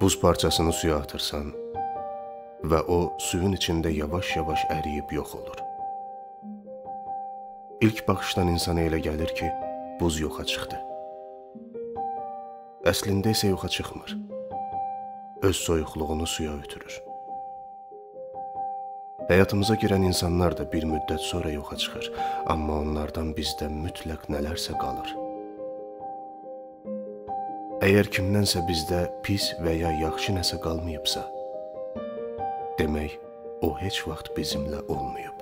Buz parçasını suya atırsan və o suyun içində yavaş-yavaş əriyib yox olur. İlk baxışdan insana elə gəlir ki, buz yoxa çıxdı. Əslində isə yoxa çıxmır. Öz soyuqluğunu suya ötürür. Həyatımıza girən insanlar da bir müddət sonra yoxa çıxır, amma onlardan bizdə mütləq nələrsə qalır. Əgər kimdənsə bizdə pis və ya yaxşı nəsə qalmayıbsa, demək o heç vaxt bizimlə olmayıb.